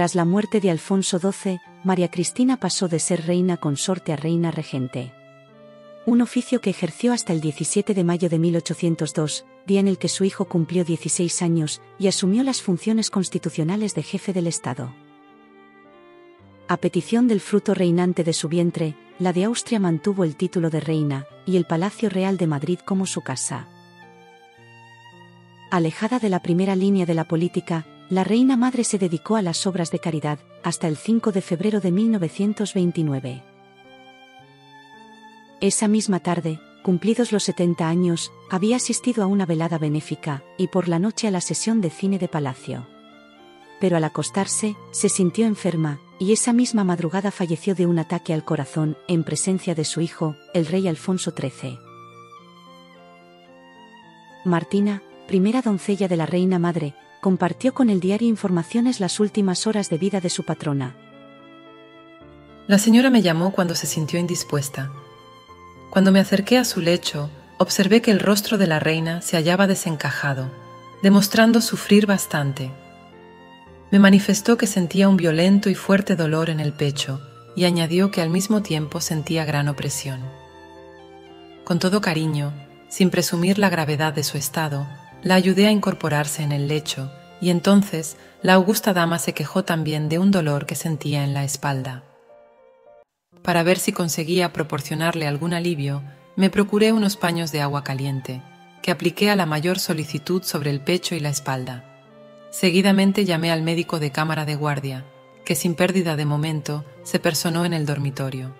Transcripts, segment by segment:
Tras la muerte de Alfonso XII, María Cristina pasó de ser reina consorte a reina regente. Un oficio que ejerció hasta el 17 de mayo de 1802, día en el que su hijo cumplió 16 años y asumió las funciones constitucionales de jefe del Estado. A petición del fruto reinante de su vientre, la de Austria mantuvo el título de reina, y el Palacio Real de Madrid como su casa. Alejada de la primera línea de la política, la reina madre se dedicó a las obras de caridad, hasta el 5 de febrero de 1929. Esa misma tarde, cumplidos los 70 años, había asistido a una velada benéfica, y por la noche a la sesión de cine de Palacio. Pero al acostarse, se sintió enferma, y esa misma madrugada falleció de un ataque al corazón, en presencia de su hijo, el rey Alfonso XIII. Martina, primera doncella de la reina madre, compartió con el diario Informaciones las últimas horas de vida de su patrona. La señora me llamó cuando se sintió indispuesta. Cuando me acerqué a su lecho, observé que el rostro de la reina se hallaba desencajado, demostrando sufrir bastante me manifestó que sentía un violento y fuerte dolor en el pecho y añadió que al mismo tiempo sentía gran opresión. Con todo cariño, sin presumir la gravedad de su estado, la ayudé a incorporarse en el lecho y entonces la augusta dama se quejó también de un dolor que sentía en la espalda. Para ver si conseguía proporcionarle algún alivio, me procuré unos paños de agua caliente, que apliqué a la mayor solicitud sobre el pecho y la espalda. Seguidamente llamé al médico de cámara de guardia, que sin pérdida de momento se personó en el dormitorio.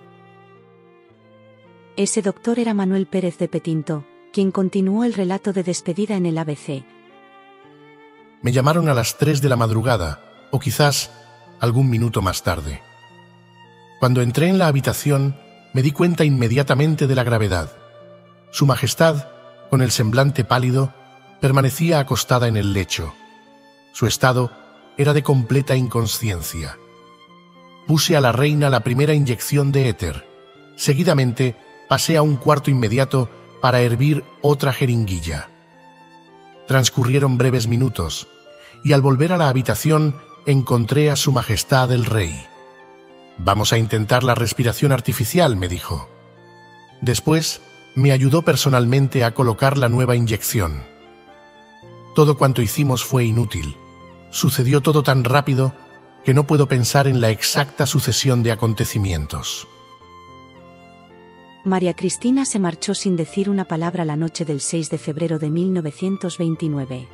Ese doctor era Manuel Pérez de Petinto, quien continuó el relato de despedida en el ABC. Me llamaron a las 3 de la madrugada, o quizás algún minuto más tarde. Cuando entré en la habitación, me di cuenta inmediatamente de la gravedad. Su Majestad, con el semblante pálido, permanecía acostada en el lecho su estado era de completa inconsciencia. Puse a la reina la primera inyección de éter. Seguidamente pasé a un cuarto inmediato para hervir otra jeringuilla. Transcurrieron breves minutos, y al volver a la habitación encontré a Su Majestad el Rey. Vamos a intentar la respiración artificial, me dijo. Después, me ayudó personalmente a colocar la nueva inyección. Todo cuanto hicimos fue inútil. Sucedió todo tan rápido que no puedo pensar en la exacta sucesión de acontecimientos. María Cristina se marchó sin decir una palabra la noche del 6 de febrero de 1929.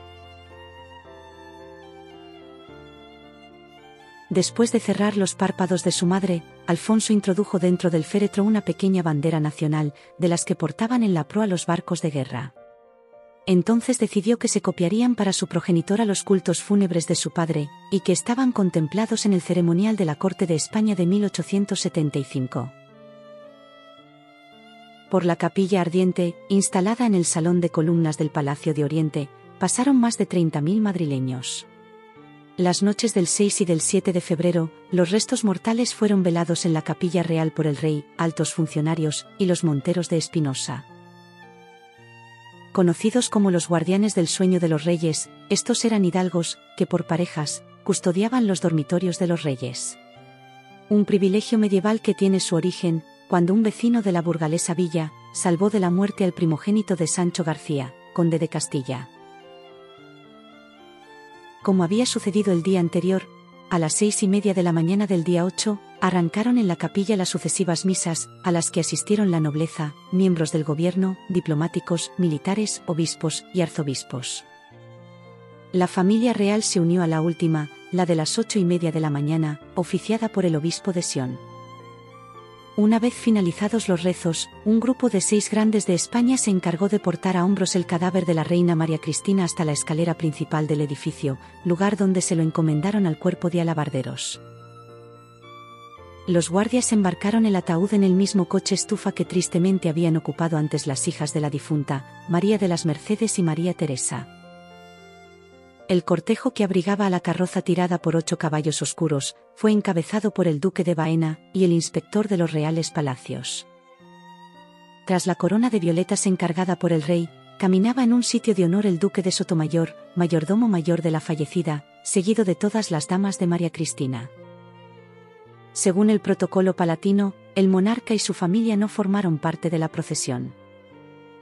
Después de cerrar los párpados de su madre, Alfonso introdujo dentro del féretro una pequeña bandera nacional, de las que portaban en la proa los barcos de guerra entonces decidió que se copiarían para su progenitora los cultos fúnebres de su padre, y que estaban contemplados en el ceremonial de la Corte de España de 1875. Por la capilla ardiente, instalada en el Salón de Columnas del Palacio de Oriente, pasaron más de 30.000 madrileños. Las noches del 6 y del 7 de febrero, los restos mortales fueron velados en la capilla real por el rey, altos funcionarios y los monteros de Espinosa conocidos como los guardianes del sueño de los reyes, estos eran hidalgos, que por parejas, custodiaban los dormitorios de los reyes. Un privilegio medieval que tiene su origen, cuando un vecino de la burgalesa villa, salvó de la muerte al primogénito de Sancho García, conde de Castilla. Como había sucedido el día anterior, a las seis y media de la mañana del día 8, arrancaron en la capilla las sucesivas misas, a las que asistieron la nobleza, miembros del gobierno, diplomáticos, militares, obispos y arzobispos. La familia real se unió a la última, la de las ocho y media de la mañana, oficiada por el obispo de Sion. Una vez finalizados los rezos, un grupo de seis grandes de España se encargó de portar a hombros el cadáver de la reina María Cristina hasta la escalera principal del edificio, lugar donde se lo encomendaron al cuerpo de alabarderos. Los guardias embarcaron el ataúd en el mismo coche estufa que tristemente habían ocupado antes las hijas de la difunta, María de las Mercedes y María Teresa. El cortejo que abrigaba a la carroza tirada por ocho caballos oscuros, fue encabezado por el duque de Baena y el inspector de los reales palacios. Tras la corona de violetas encargada por el rey, caminaba en un sitio de honor el duque de Sotomayor, mayordomo mayor de la fallecida, seguido de todas las damas de María Cristina. Según el protocolo palatino, el monarca y su familia no formaron parte de la procesión.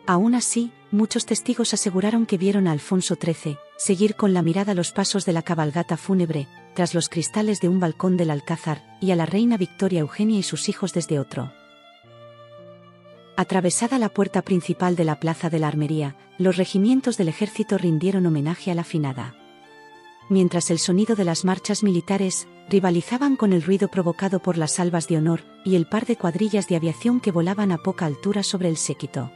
Aún así, muchos testigos aseguraron que vieron a Alfonso XIII seguir con la mirada los pasos de la cabalgata fúnebre, tras los cristales de un balcón del Alcázar, y a la reina Victoria Eugenia y sus hijos desde otro. Atravesada la puerta principal de la Plaza de la Armería, los regimientos del ejército rindieron homenaje a la finada. Mientras el sonido de las marchas militares rivalizaban con el ruido provocado por las salvas de honor y el par de cuadrillas de aviación que volaban a poca altura sobre el séquito.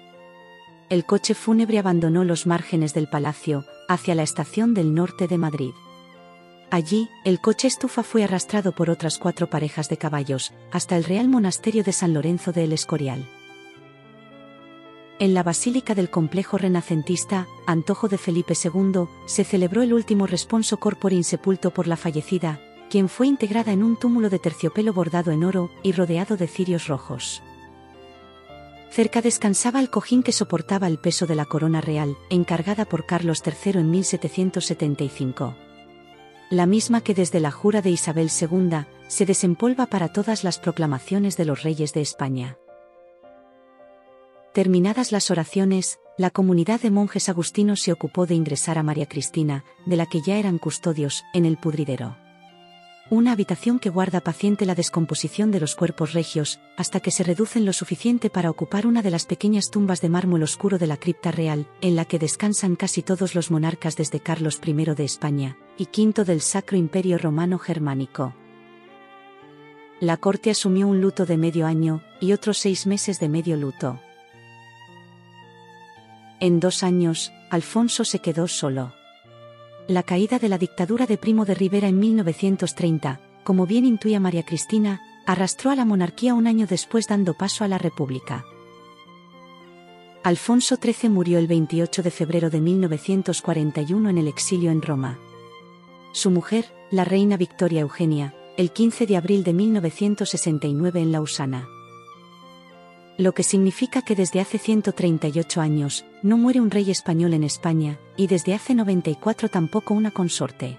El coche fúnebre abandonó los márgenes del palacio, hacia la estación del norte de Madrid. Allí, el coche estufa fue arrastrado por otras cuatro parejas de caballos, hasta el Real Monasterio de San Lorenzo de El Escorial. En la Basílica del Complejo Renacentista, Antojo de Felipe II, se celebró el último responso corporin sepulto por la fallecida, quien fue integrada en un túmulo de terciopelo bordado en oro y rodeado de cirios rojos. Cerca descansaba el cojín que soportaba el peso de la corona real, encargada por Carlos III en 1775. La misma que desde la jura de Isabel II, se desempolva para todas las proclamaciones de los reyes de España. Terminadas las oraciones, la comunidad de monjes agustinos se ocupó de ingresar a María Cristina, de la que ya eran custodios, en el pudridero. Una habitación que guarda paciente la descomposición de los cuerpos regios, hasta que se reducen lo suficiente para ocupar una de las pequeñas tumbas de mármol oscuro de la cripta real, en la que descansan casi todos los monarcas desde Carlos I de España, y V del Sacro Imperio Romano Germánico. La corte asumió un luto de medio año, y otros seis meses de medio luto. En dos años, Alfonso se quedó solo. La caída de la dictadura de Primo de Rivera en 1930, como bien intuía María Cristina, arrastró a la monarquía un año después dando paso a la República. Alfonso XIII murió el 28 de febrero de 1941 en el exilio en Roma. Su mujer, la reina Victoria Eugenia, el 15 de abril de 1969 en Lausana lo que significa que desde hace 138 años, no muere un rey español en España, y desde hace 94 tampoco una consorte.